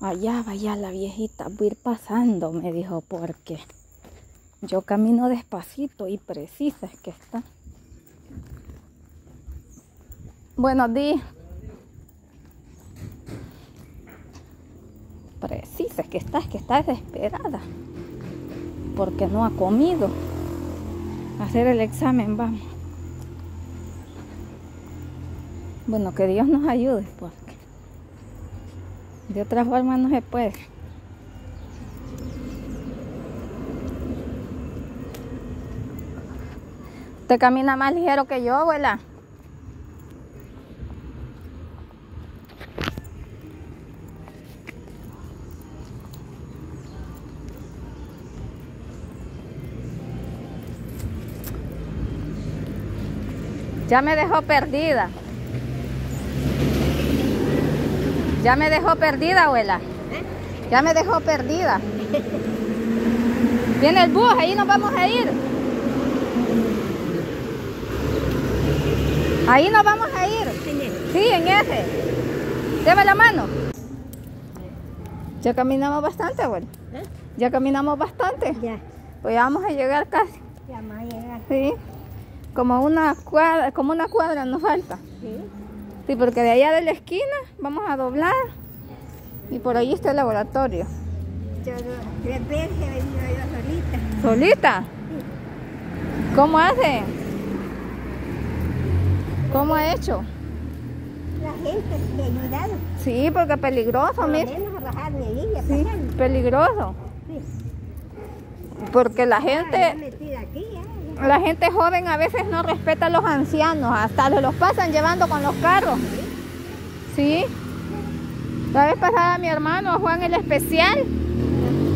Allá vaya la viejita, voy a ir pasando, me dijo, porque yo camino despacito y precisa es que está. Buenos días. Precisa es que está, es que está desesperada. Porque no ha comido. hacer el examen, vamos. Bueno, que Dios nos ayude, porque de otra forma no se puede. Usted camina más ligero que yo, abuela. Ya me dejó perdida. Ya me dejó perdida, abuela. Ya me dejó perdida. Viene el bus, ahí nos vamos a ir. Ahí nos vamos a ir. Sí, en ese. Deme la mano. Ya caminamos bastante, abuela. Ya caminamos bastante. Ya. Pues ya vamos a llegar casi. Ya vamos a llegar. Sí. Como una cuadra, como una cuadra nos falta. Sí. Sí, porque de allá de la esquina vamos a doblar y por ahí está el laboratorio. Yo do- tres veces he venido yo solita. ¿Solita? ¿Cómo hace? ¿Cómo ha hecho? La gente me ha ayudado. Sí, porque es peligroso, Por lo mire. menos a bajarme ahí y a Sí, pasarme. peligroso. Sí. Porque la Ah, gente, aquí. La gente joven a veces no respeta a los ancianos, hasta los pasan llevando con los carros. Sí. La vez pasada mi hermano Juan el especial,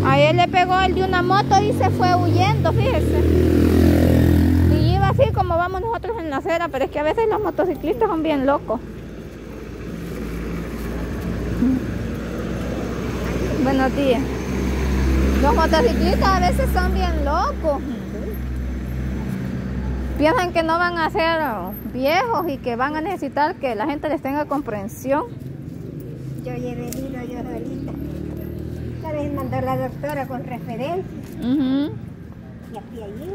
a él le pegó el de una moto y se fue huyendo, fíjese. Y iba así como vamos nosotros en la acera, pero es que a veces los motociclistas son bien locos. Buenos días. Los motociclistas a veces son bien locos. Piensan que no van a ser viejos y que van a necesitar que la gente les tenga comprensión. Yo he venido yo solita. Una vez mandó la doctora con referencia Ujú. y aquí allí.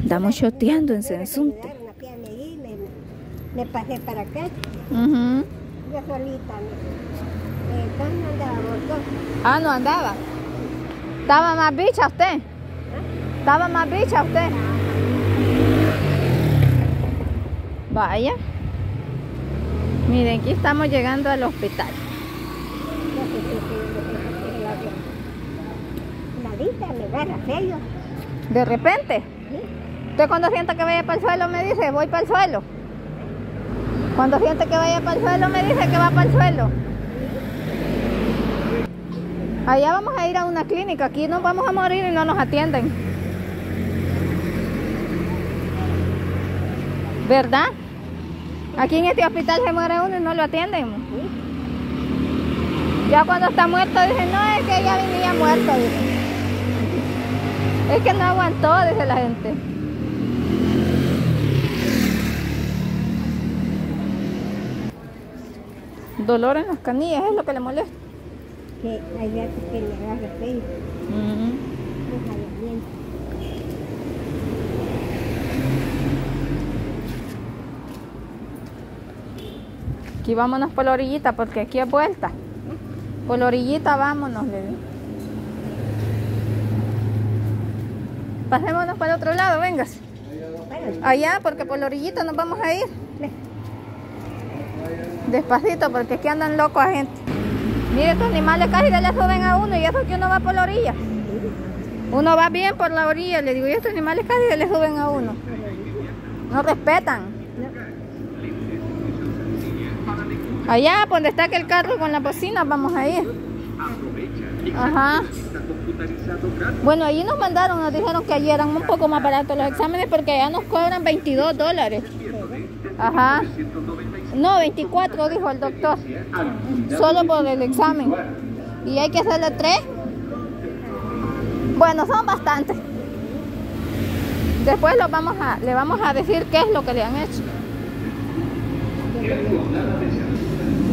Andamos choteando en Sensunte. me, me pasé para acá. Yo solita. Eh, ¿Dónde andaba vos? Ah, no andaba. Estaba más bicha usted. Estaba más bicha usted. Vaya. Miren, aquí estamos llegando al hospital. De repente, usted cuando sienta que vaya para el suelo me dice, voy para el suelo. Cuando siente que vaya para el suelo me dice que va para el suelo. Allá vamos a ir a una clínica, aquí nos vamos a morir y no nos atienden. ¿Verdad? Aquí en este hospital se muere uno y no lo atienden. Ya cuando está muerto dicen, no, es que ya venía muerto. Es que no aguantó, dice la gente. Dolor en las canillas es lo que le molesta. Que hay veces que me agarra feo. Los alimentos. Aquí vámonos por la orillita porque aquí es vuelta. Por la orillita vámonos, le digo. Pasémonos para el otro lado, vengas. Allá, porque por la orillita nos vamos a ir. Despacito, porque aquí andan locos a gente. Mire, estos animales casi le suben a uno y eso que uno va por la orilla. Uno va bien por la orilla, le digo, y estos animales casi le suben a uno. No respetan. Allá, donde está aquel carro con la bocina, vamos a ir. Ajá. Bueno, allí nos mandaron, nos dijeron que allí eran un poco más baratos los exámenes porque allá nos cobran 22 dólares. Ajá. No, 24 dijo el doctor. Solo por el examen. Y hay que hacerle tres. Bueno, son bastantes. Después los vamos a, le vamos a decir qué es lo que le han hecho.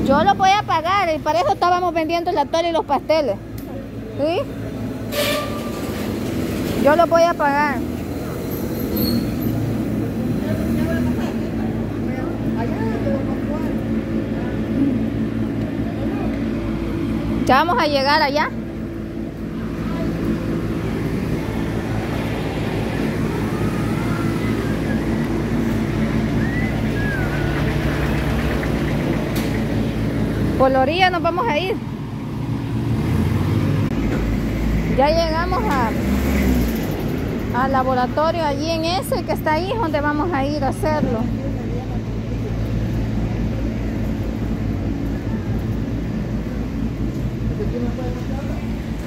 Yo lo voy a pagar y para eso estábamos vendiendo la torre y los pasteles. ¿Sí? Yo lo voy a pagar. Ya vamos a llegar allá. Por la orilla nos vamos a ir. Ya llegamos a al laboratorio allí en ese que está ahí donde vamos a ir a hacerlo.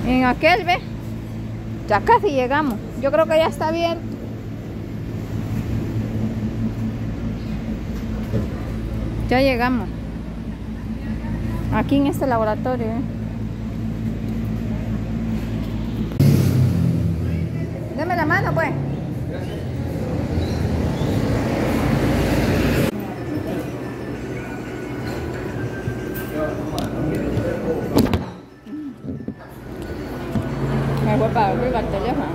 En aquel, ve. Ya casi llegamos. Yo creo que ya está abierto. Ya llegamos. Aquí en este laboratorio, ¿eh? Deme la mano, pues. Me voy para arriba el teléfono.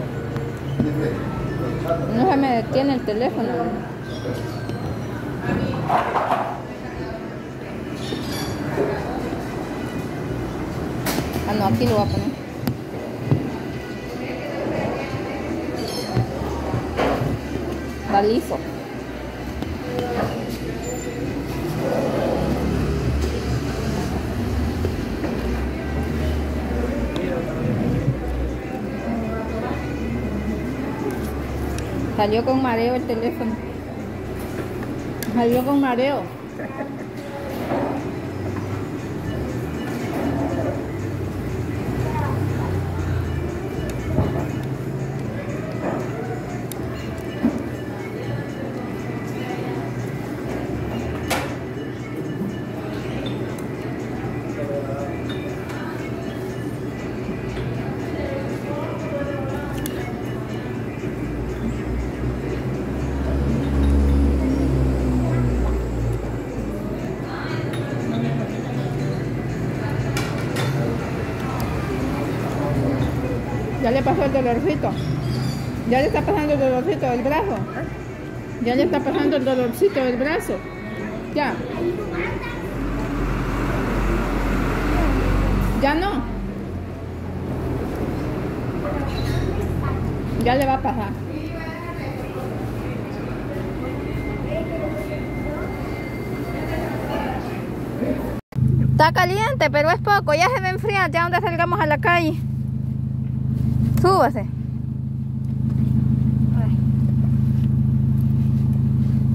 No se me detiene el teléfono. Está. Salió con mareo el teléfono. Salió con mareo. Ya le pasó el dolorcito. Ya le está pasando el dolorcito del brazo. Ya le está pasando el dolorcito del brazo. Ya. Ya no. Ya le va a pasar. Está caliente, pero es poco. Ya se va a enfriar, ya donde salgamos a la calle. Súbase.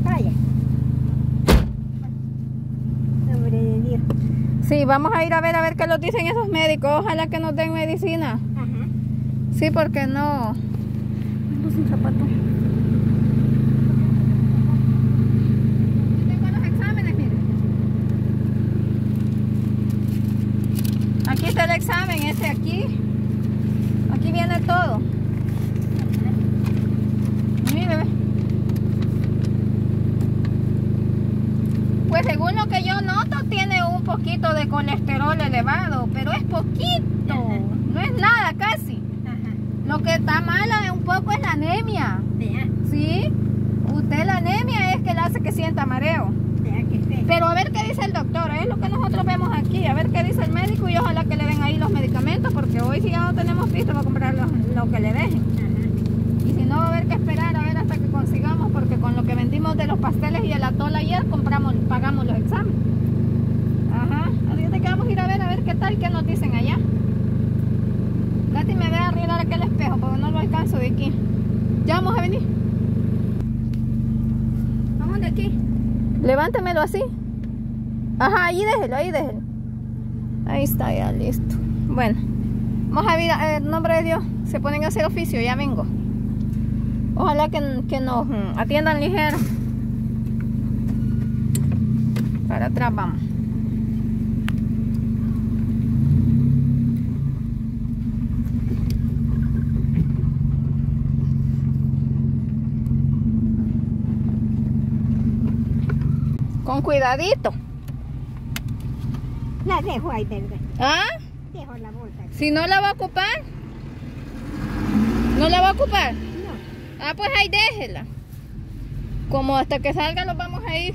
Vaya. Sí, vamos a ir a ver a ver qué nos dicen esos médicos. Ojalá que nos den medicina. Ajá. Sí, porque no. Puse un zapato. Tengo los exámenes, mire. Aquí está el examen, ese aquí. Aquí viene todo. Mire. ve. Pues según lo que yo noto, tiene un poquito de colesterol elevado, pero es poquito. Ajá. No es nada casi. Ajá. Lo que está malo es un poco es la anemia. ¿Sí? Usted la anemia es que le hace que sienta mareo. que. Pero a ver qué dice el doctor, es lo que nosotros vemos aquí, a ver qué dice el médico y ojalá que le den ahí los medicamentos, porque hoy si ya no tenemos pisto para comprar lo, lo que le dejen. Ajá. Y si no va a haber que esperar a ver hasta que consigamos, porque con lo que vendimos de los pasteles y el atol ayer, compramos, pagamos los exámenes. Ajá, así que vamos a ir a ver, a ver qué tal, qué nos dicen allá. Gati me ve a arreglar aquel espejo, alcanzo de aquí. Ya vamos a venir. Vamos de aquí. Levántemelo así. Ajá, ahí déjelo, ahí déjelo. Ahí está, ya listo. Bueno, vamos a ver, eh, en nombre de Dios, se ponen a hacer oficio, ya vengo. Ojalá que, que nos mm, atiendan ligero. Para atrás vamos. Con cuidadito. La dejo ahí, verde. ¿Ah? Dejo la bolsa. Si no la va a ocupar. ¿No la va a ocupar? No. Ah, pues ahí déjela. Como hasta que salga nos vamos a ir.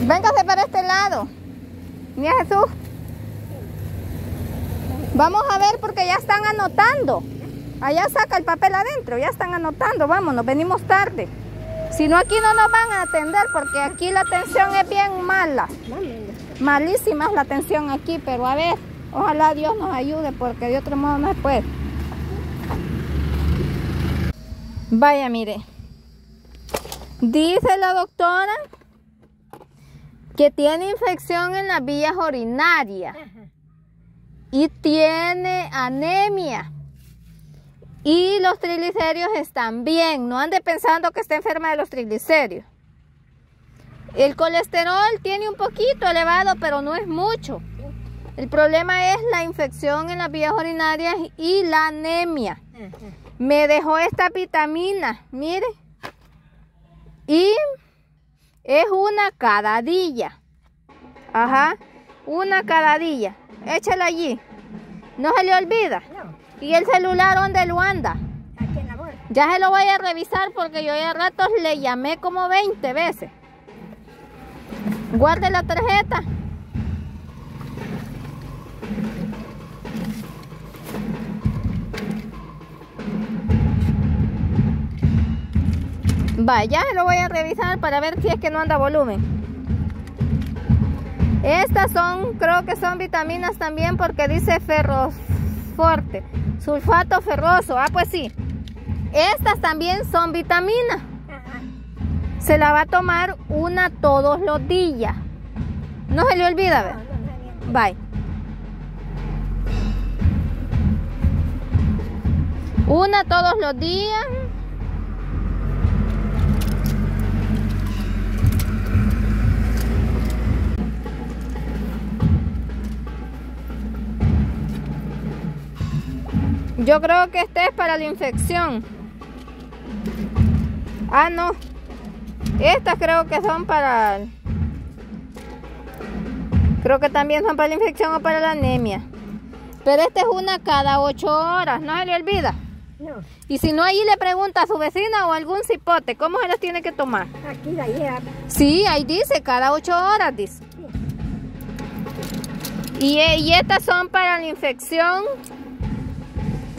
Véngase para este lado. Mira Jesús. Vamos a ver porque ya están anotando. Allá saca el papel adentro, ya están anotando. Vámonos, venimos tarde. Si no, aquí no nos van a atender porque aquí la atención es bien mala. Malísima es la atención aquí, pero a ver, ojalá Dios nos ayude porque de otro modo no se puede. Vaya, mire. Dice la doctora que tiene infección en las vías urinarias y tiene anemia. Y los triglicéridos están bien. No ande pensando que está enferma de los triglicéridos. El colesterol tiene un poquito elevado, pero no es mucho. El problema es la infección en las vías urinarias y la anemia. Me dejó esta vitamina, mire. Y es una cadadilla. Ajá, una cadadilla. Échala allí. No se le olvida. ¿Y el celular dónde lo anda? Aquí en la bolsa. Ya se lo voy a revisar porque yo ya ratos le llamé como 20 veces. Guarde la tarjeta. Vaya, se lo voy a revisar para ver si es que no anda volumen. Estas son, creo que son vitaminas también porque dice ferroforte, sulfato ferroso. Ah, pues sí. Estas también son vitaminas. Se la va a tomar una todos los días. No se le olvida, ver. Bye. Una todos los días. Yo creo que este es para la infección. Ah, no. Estas creo que son para... Creo que también son para la infección o para la anemia. Pero esta es una cada ocho horas, no se le olvida. No. Y si no, ahí le pregunta a su vecina o algún cipote, ¿cómo se las tiene que tomar? Aquí la lleva. Sí, ahí dice, cada ocho horas dice. Y, eh, y estas son para la infección,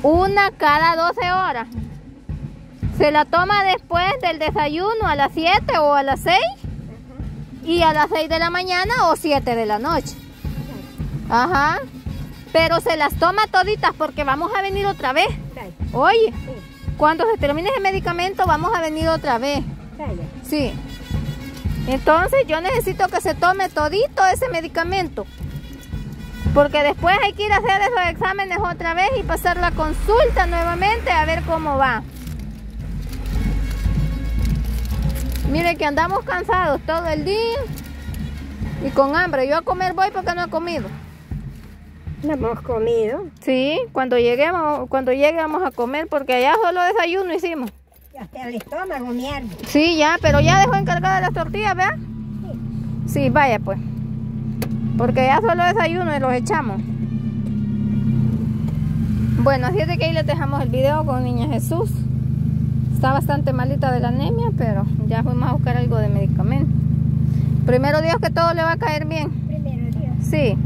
una cada 12 horas. Se la toma después del desayuno a las 7 o a las 6 y a las 6 de la mañana o 7 de la noche. Ajá. Pero se las toma toditas porque vamos a venir otra vez. Oye, cuando se termine ese medicamento vamos a venir otra vez. Sí. Entonces yo necesito que se tome todito ese medicamento. Porque después hay que ir a hacer esos exámenes otra vez y pasar la consulta nuevamente a ver cómo va. Mire que andamos cansados todo el día y con hambre. Yo a comer voy porque no he comido. No hemos comido. Sí, cuando lleguemos, cuando lleguemos a comer, porque allá solo desayuno hicimos. Ya hasta el estómago mierda. Sí, ya, pero ya dejó encargadas las tortillas, ¿verdad? Sí. Sí, vaya pues. Porque ya solo desayuno y los echamos. Bueno, así es de que ahí les dejamos el video con Niña Jesús. Está bastante malita de la anemia, pero ya fuimos a buscar algo de medicamento. Primero Dios que todo le va a caer bien. Primero Dios. Sí.